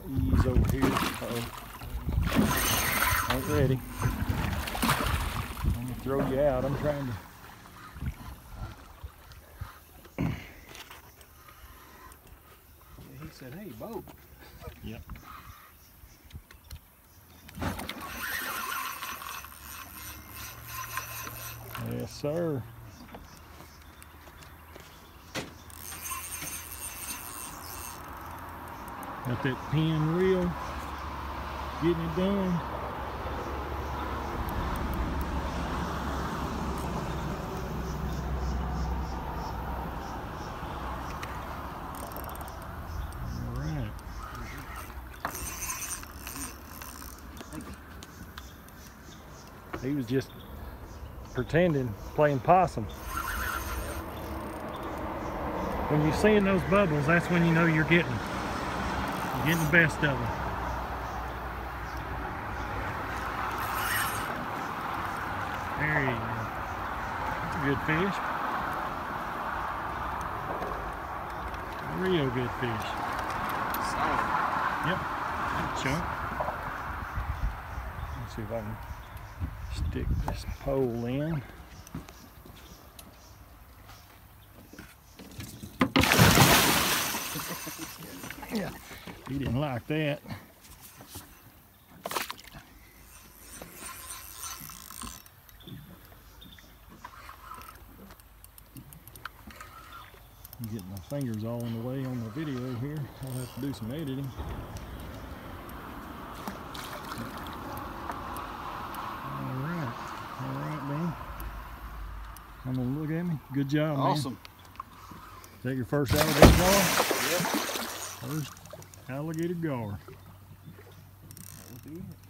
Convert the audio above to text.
gonna ease over here. Uh oh. Ain't ready. I'm gonna throw you out. I'm trying to. Yeah, he said, hey, boat. Yep. Yes, sir. Got that Penn reel, getting it done. He was just pretending, playing possum. When you're seeing those bubbles, that's when you know you're getting, getting the best of them. There you go. That's a good fish. Real good fish. Solid. Yep, good chunk. Let's see if I can stick this pole in. yeah, he didn't like that. I'm getting my fingers all in the way on the video here. I'll have to do some editing. All right, all right, Ben. I'm gonna look at me. Good job, man. Awesome. Is that your first alligator gar? Yep. First alligator gar. That would be it.